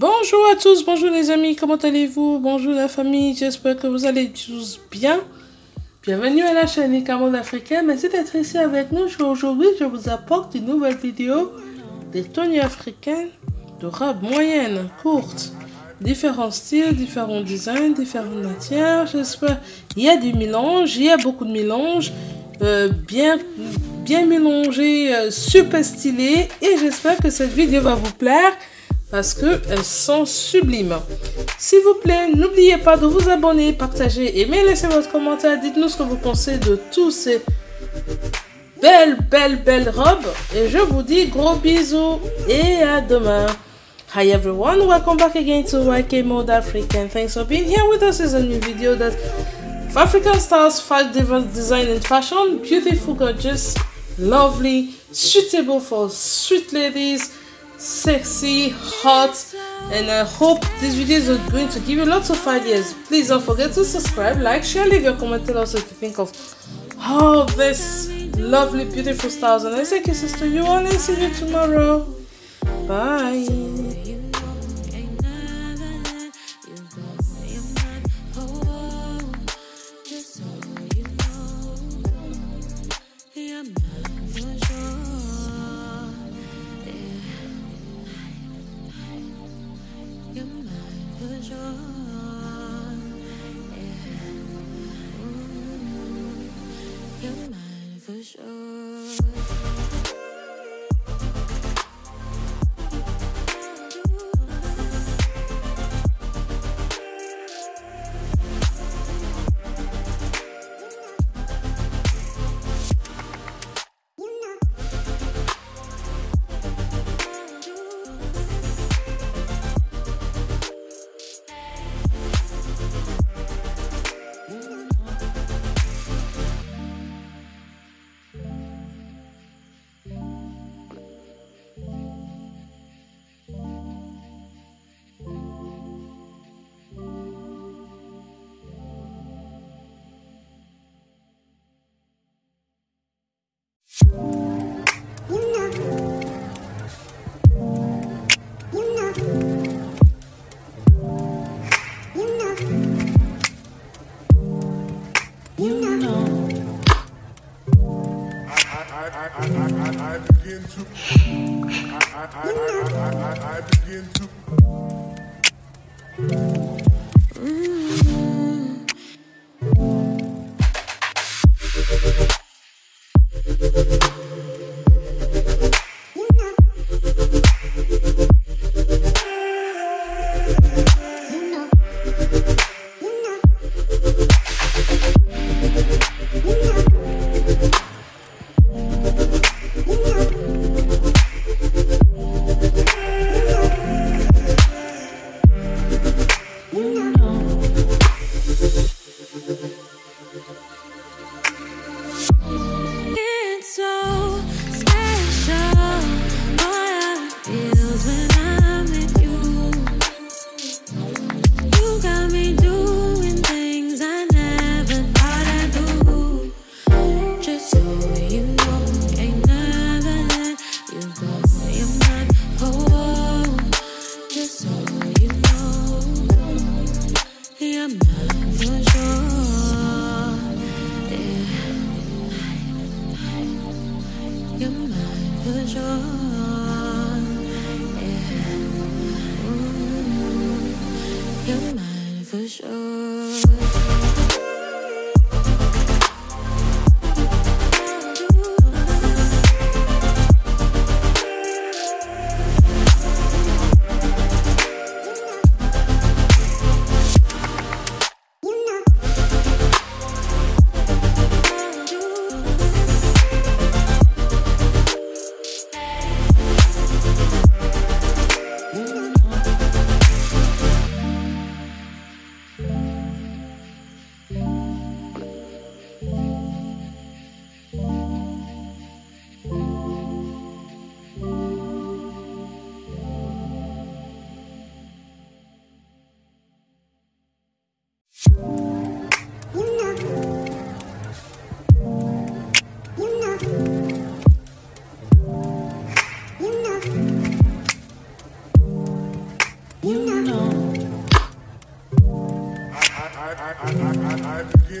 Bonjour à tous, bonjour les amis, comment allez-vous? Bonjour la famille, j'espère que vous allez tous bien. Bienvenue à la chaîne Les Cameroun Africains, merci d'être ici avec nous. Aujourd'hui, je vous apporte une nouvelle vidéo des tenues africaines de robe moyenne, courte. Différents styles, différents designs, différentes matières, j'espère. Il y a du mélange, il y a beaucoup de mélange, euh, bien, bien mélangé, euh, super stylé. Et j'espère que cette vidéo va vous plaire parce qu'elles sont sublimes. S'il vous plaît, n'oubliez pas de vous abonner, partager, aimer, laisser votre commentaire. Dites-nous ce que vous pensez de tous ces belles, belles, belles robes. Et je vous dis gros bisous et à demain. Hi everyone, welcome back again to YK Mode African. Thanks for being here with us. This is a new video that African styles, five different design and fashion. Beautiful, gorgeous, lovely, suitable for sweet ladies sexy, hot, and I hope this video is going to give you lots of ideas. Please don't forget to subscribe, like, share, leave your comment, tell us what you think of all this lovely, beautiful styles. And I say kisses to you all and see you tomorrow. Bye. good. show.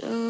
show.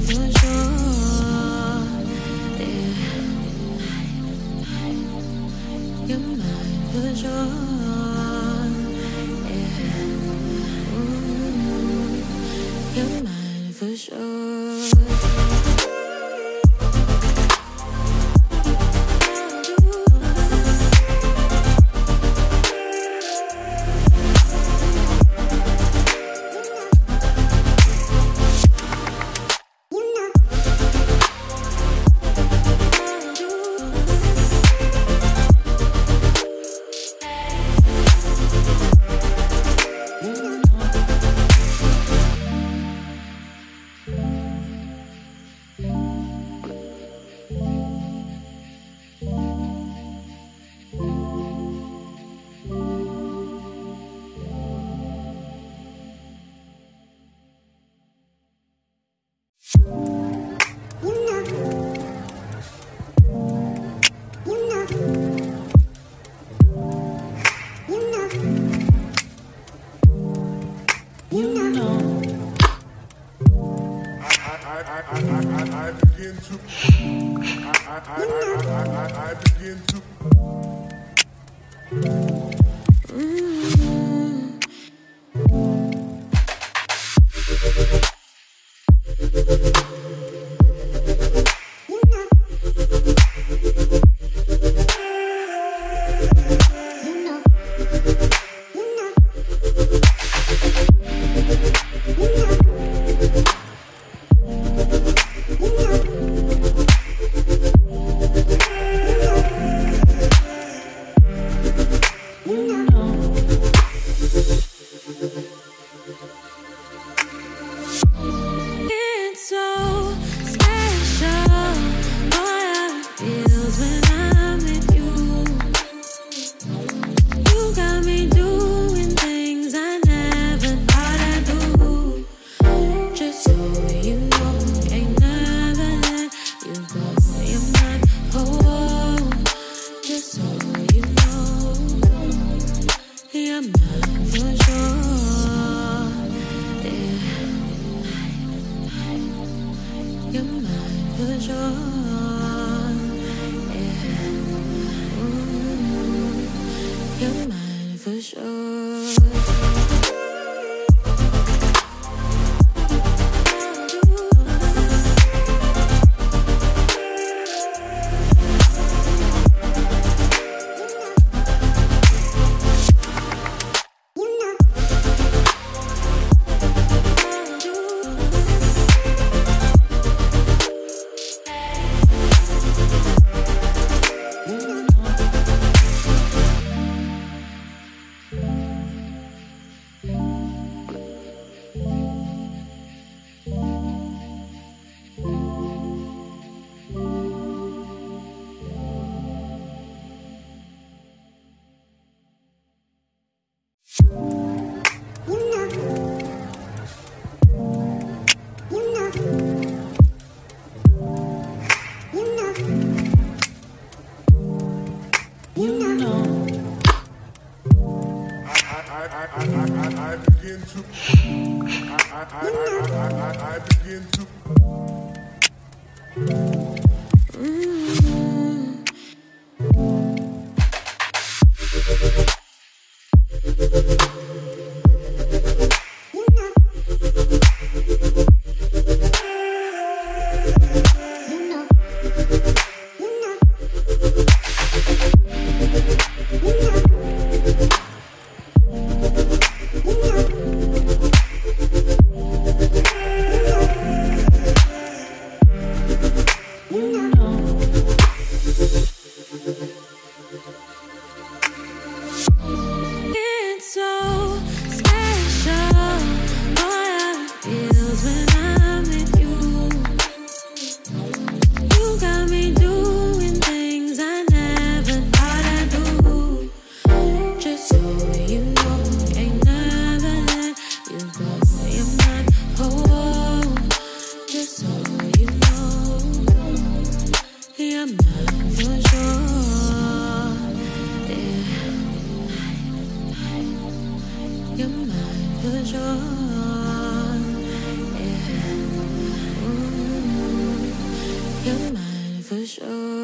分手。your mind for sure.